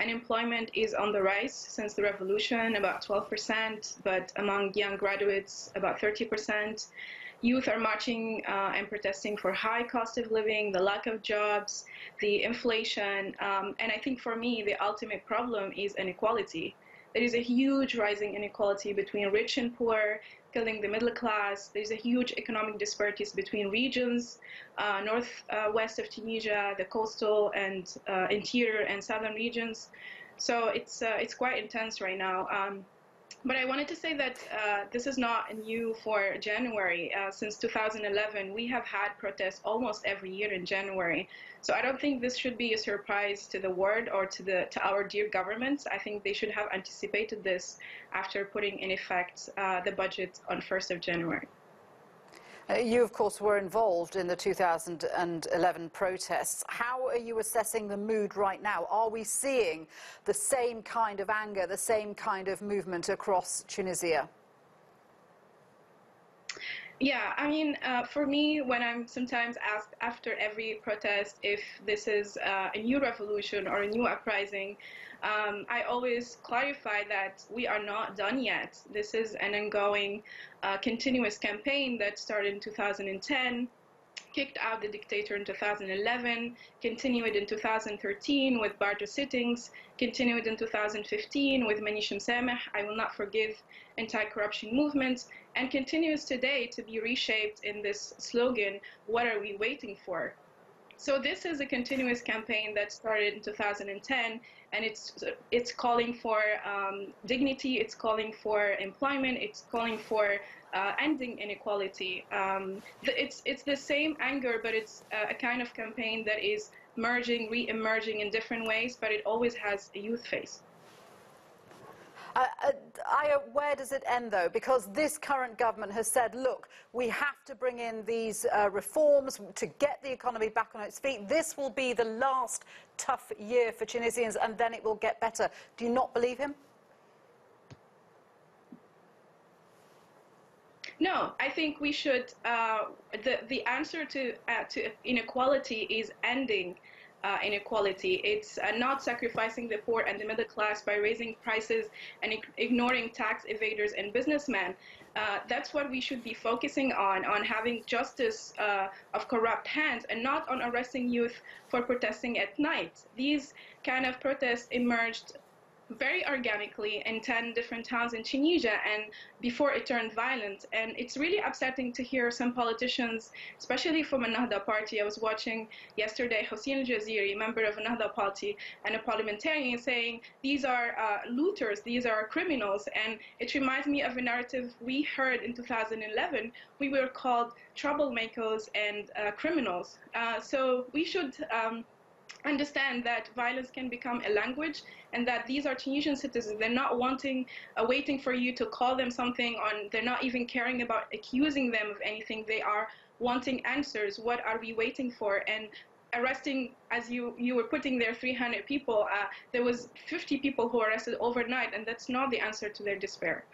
Unemployment is on the rise since the revolution, about 12%, but among young graduates, about 30%. Youth are marching uh, and protesting for high cost of living, the lack of jobs, the inflation, um, and I think for me, the ultimate problem is inequality. There is a huge rising inequality between rich and poor, killing the middle class. There's a huge economic disparities between regions, uh, north, uh, of Tunisia, the coastal and uh, interior and southern regions. So it's uh, it's quite intense right now. Um, but I wanted to say that uh, this is not new for January. Uh, since 2011, we have had protests almost every year in January. So I don't think this should be a surprise to the world or to the to our dear governments. I think they should have anticipated this after putting in effect uh, the budget on 1st of January. Uh, you, of course, were involved in the 2011 protests. How are you assessing the mood right now? Are we seeing the same kind of anger, the same kind of movement across Tunisia? Yeah, I mean, uh, for me, when I'm sometimes asked after every protest if this is uh, a new revolution or a new uprising, um, I always clarify that we are not done yet. This is an ongoing, uh, continuous campaign that started in 2010 kicked out the dictator in 2011, continued in 2013 with Bardo sittings, continued in 2015 with Manich Msamah, I Will Not Forgive anti-corruption movements, and continues today to be reshaped in this slogan, What are we waiting for? So this is a continuous campaign that started in 2010, and it's it's calling for um, dignity, it's calling for employment, it's calling for uh, ending inequality. Um, it's it's the same anger, but it's a kind of campaign that is merging, re-emerging in different ways, but it always has a youth face. Uh, uh, where does it end, though? Because this current government has said, look, we have to bring in these uh, reforms to get the economy back on its feet. This will be the last tough year for Tunisians, and then it will get better. Do you not believe him? No, I think we should. Uh, the the answer to uh, to inequality is ending uh, inequality. It's uh, not sacrificing the poor and the middle class by raising prices and ignoring tax evaders and businessmen. Uh, that's what we should be focusing on, on having justice uh, of corrupt hands and not on arresting youth for protesting at night. These kind of protests emerged very organically in 10 different towns in Tunisia and before it turned violent. And it's really upsetting to hear some politicians, especially from Ennahda party. I was watching yesterday Hossein Al-Jaziri, member of Ennahda party and a parliamentarian, saying these are uh, looters, these are criminals. And it reminds me of a narrative we heard in 2011. We were called troublemakers and uh, criminals. Uh, so we should um, understand that violence can become a language and that these are Tunisian citizens. They're not wanting, uh, waiting for you to call them something on, they're not even caring about accusing them of anything. They are wanting answers. What are we waiting for? And arresting, as you, you were putting there 300 people, uh, there was 50 people who were arrested overnight, and that's not the answer to their despair.